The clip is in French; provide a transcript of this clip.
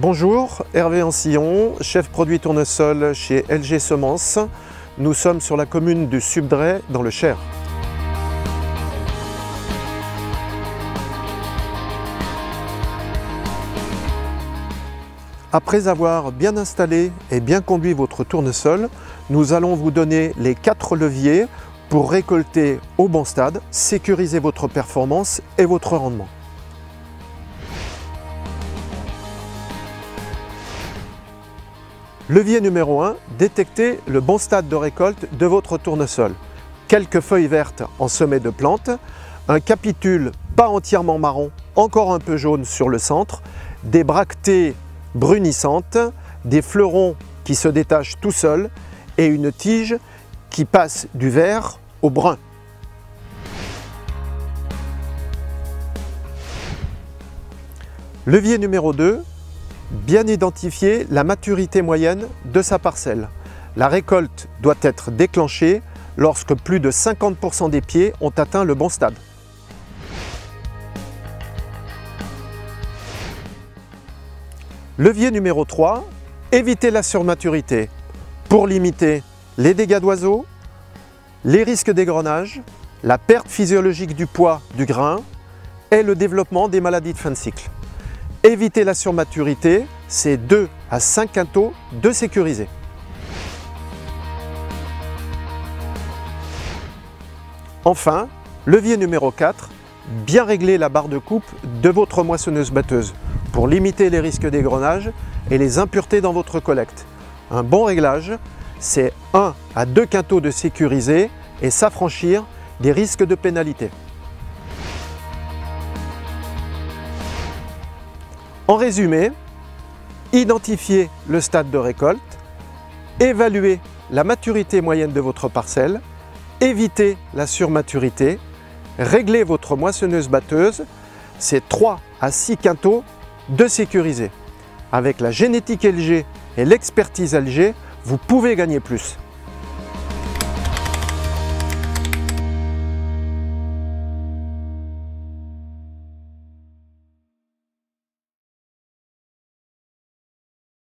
Bonjour, Hervé Ancillon, chef produit tournesol chez LG Semences. Nous sommes sur la commune du Subdray dans le Cher. Après avoir bien installé et bien conduit votre tournesol, nous allons vous donner les quatre leviers pour récolter au bon stade, sécuriser votre performance et votre rendement. Levier numéro 1, détecter le bon stade de récolte de votre tournesol. Quelques feuilles vertes en sommet de plante, un capitule pas entièrement marron, encore un peu jaune sur le centre, des bractées brunissantes, des fleurons qui se détachent tout seuls et une tige qui passe du vert au brun. Levier numéro 2, bien identifier la maturité moyenne de sa parcelle. La récolte doit être déclenchée lorsque plus de 50% des pieds ont atteint le bon stade. Levier numéro 3, éviter la surmaturité pour limiter les dégâts d'oiseaux, les risques d'égrenage, la perte physiologique du poids du grain et le développement des maladies de fin de cycle. Éviter la surmaturité, c'est 2 à 5 quintaux de sécuriser. Enfin, levier numéro 4, bien régler la barre de coupe de votre moissonneuse-batteuse pour limiter les risques d'égrenage et les impuretés dans votre collecte. Un bon réglage, c'est 1 à 2 quintaux de sécuriser et s'affranchir des risques de pénalité. En résumé, identifiez le stade de récolte, évaluez la maturité moyenne de votre parcelle, évitez la surmaturité, réglez votre moissonneuse-batteuse, c'est 3 à 6 quintaux de sécuriser. Avec la génétique LG et l'expertise LG, vous pouvez gagner plus.